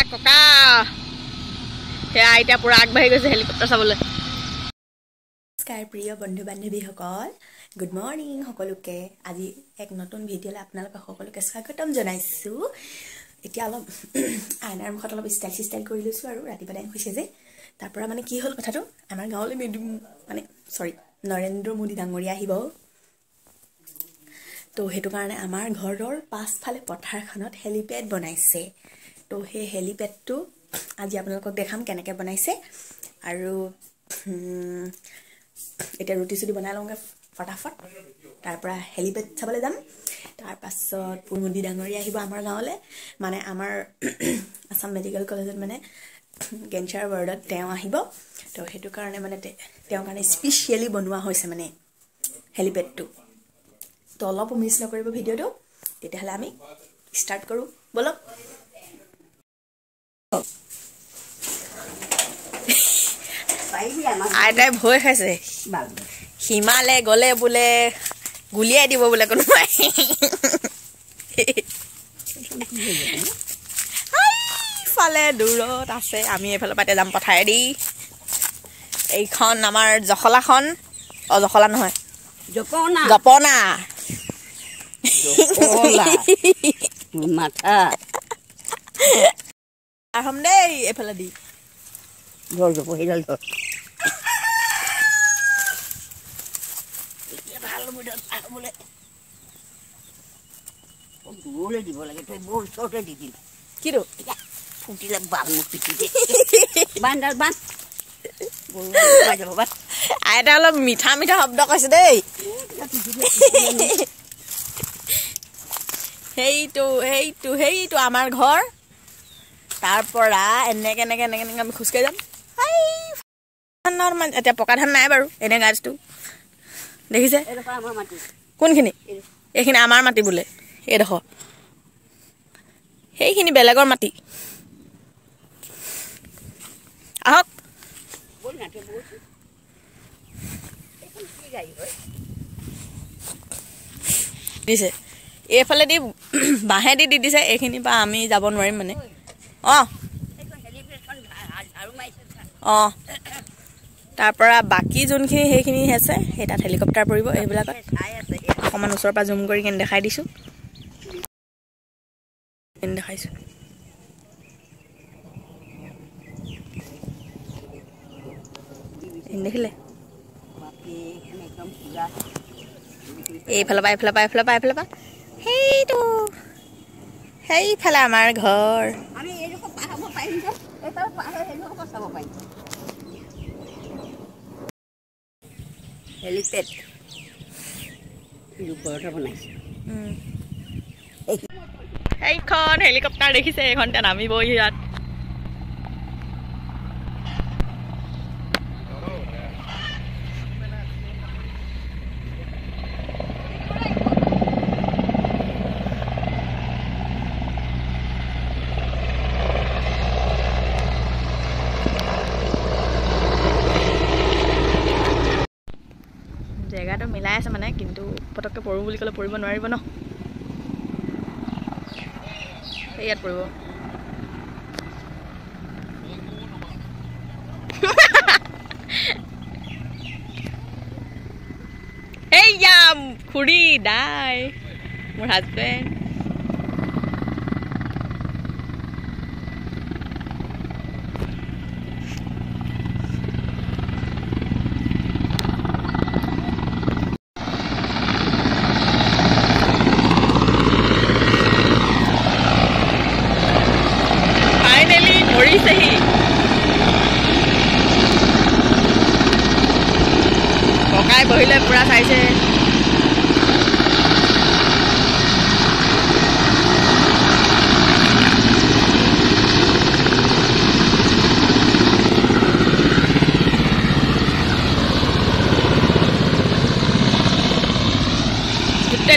আইতা ককা। সেয়া আইতা পূৰা আগবাঢ়ি গৈছে হেলিকপ্টাৰ চাবলৈ। নমস্কাৰ প্ৰিয় বন্ধু বান্ধৱীসকল গুড মৰ্ণিং সকলোকে। আজি এক নতুন ভিডিঅ'লৈ আপোনালোকক সকলোকে স্বাগতম জনাইছোঁ। এতিয়া অলপ আইনাৰ মুখত অলপ ষ্টাইল চিষ্টাইল কৰি লৈছোঁ আৰু ৰাতিপুৱা টাইম হৈছে যে। তাৰপৰা মানে কি হ'ল কথাটো? আমাৰ গাঁৱলৈ মেদু মানে চৰি নৰেন্দ্ৰ মোদী ডাঙৰীয়া আহিব। তো সেইটো কাৰণে আমাৰ ঘৰৰ পাছফালে পথাৰখনত হেলিপেড বনাইছে। তো সেই হেলিপেডটো আজি আপোনালোকক দেখাম কেনেকৈ বনাইছে। আৰু এতিয়া ৰুটি চুটি বনাই লওঁগৈ ফটাফট। তাৰপৰা হেলিপেড চাবলৈ যাম। তাৰপাছত পুৰমুদি ডাঙৰীয়া আহিব আমাৰ গাঁৱলৈ। মানে আমাৰ আছাম মেডিকেল কলেজত মানে কেঞ্চাৰ ৱাৰ্ডত তেওঁ আহিব। তো সেইটো কাৰণে মানে তেওঁৰ কাৰণে স্পেচিয়েলি বনোৱা হৈছে মানে হেলিপেডটো তো অলপো মিছ নকৰিব ভিডিঅ'টো। তেতিয়াহ'লে আমি ষ্টাৰ্ট কৰোঁ। ব'লক। আইতাই ভয় খাইছে। সীমালে গ'লে বোলে গুলিয়াই দিব বোলে কোনোবাই। ফালে দূৰত আছে আমি এইফালৰ পৰা এতিয়া যাম পথাৰেদি। এইখন আমাৰ জখলাখন। অ জখলা নহয়। জপনা। জপনা। মাথা। আহম দেই এইফালে দি। ধৰ জপ সেইডাল ধৰ এতিয়া ভাল হ'ব দিয়ক, ভাল হ'বলে। অ, দূৰলৈ দিব লাগে তই বৰ ওচৰতে দি দিলি কিটো? এতিয়া ফুটিলে বাল মোক পিঠিতে। বান্ধডাল বান্ধ। গৰু সোমাই যাব বান্ধ। আইতা অলপ মিঠা মিঠা শব্দ কৈছে দেই। সেইটো সেইটো সেইটো আমাৰ ঘৰ। তাৰ পৰা এনেকে এনেকে এনেকে এনেকে আমি খোজকাঢ়ি যাম। ধানৰ এতিয়া পকা ধান নাই বাৰু এনে গাছটো। দেখিছে? কোনখিনি? এইখিনি আমাৰ মাটি বোলে এইডোখৰ। সেইখিনি বেলেগৰ মাটি। আহক। দিছে। এইফালেদি বাঁহেদি দি দিছে এইখিনিৰ পৰা আমি যাব নোৱাৰিম মানে। অঁ। এইখন হেলিপেডখন ঝা- ঝাৰু মাৰিছে চা। অঁ। তাৰ পৰা বাকী যোনখিনি সেইখিনি আছে সেই তাত হেলিকপ্টাৰ পৰিব এইবিলাকত। অকণমান ওচৰৰ পৰা জুম কৰি কেনে দেখাই দিছোঁ। দেখাইছোঁ। দেখিলে? এইফালৰ পৰা এইফালৰ পৰা এইফালৰ পৰা এইফালৰ পৰা। সেইটো সেইফালে আমাৰ ঘৰ। হেলিপেড। বনাইছে। সেইখন হেলিকপ্টাৰ দেখিছে এইখন এতিয়া নামিবহি ইয়াত। মিলাই আছে মানে কিন্তু পটককৈ পৰোঁ বুলি ক'লে পৰিব নোৱাৰিব ন? ইয়াত পৰিব। খুৰী দাই মোৰ হাজবেণ্ড ফাইনেলি মৰিছেহি ককাই বহিলে পুৰা চাইছে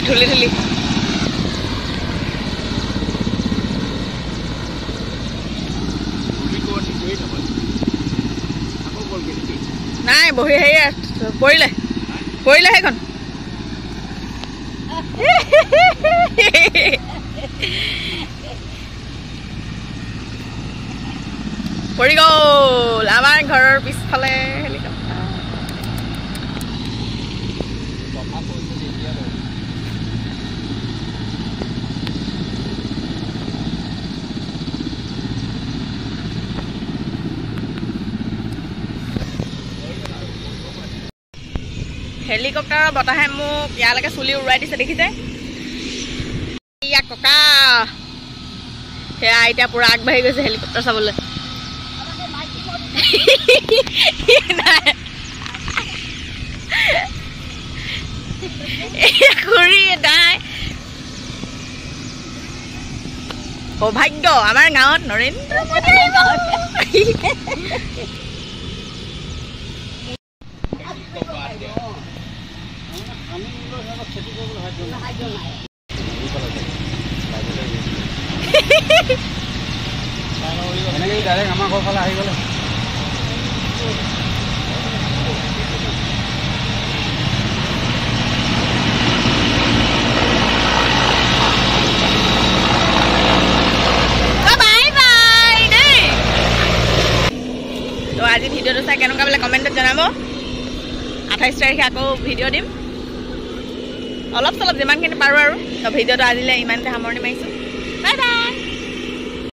ধূলি ধূলি নাই বহি হেৰি পৰিলে। পৰিলে সেইখন। পৰি গ'ল আমাৰ ঘৰৰ পিছফালে হেলিকপ্টাৰ হেলিকপ্টাৰৰ বতাহে মোক ইয়ালৈকে চুলি উৰুৱাই দিছে দেখিছে? ইয়া ককা। সেয়া এতিয়া পুৰা আগবাঢ়ি গৈছে হেলিকপ্টাৰ চাবলৈ। সৌভাগ্য আমাৰ গাঁৱত নৰেন্দ্ৰ মোদী আহিব। এনেকৈ ডাইৰেক্ট আমাৰ ঘৰ ফালে আহি গ'লে। বাই বাই দেই। তো আজি ভিডিঅ'টো চাই কেনেকুৱা বোলে কমেণ্টত জনাব। আঠাইছ তাৰিখে আকৌ ভিডিঅ' দিম। অলপ চলপ যিমানখিনি পাৰোঁ আৰু। ভিডিঅ'টো আজিলৈ ইমানতে সামৰণি মাৰিছোঁ।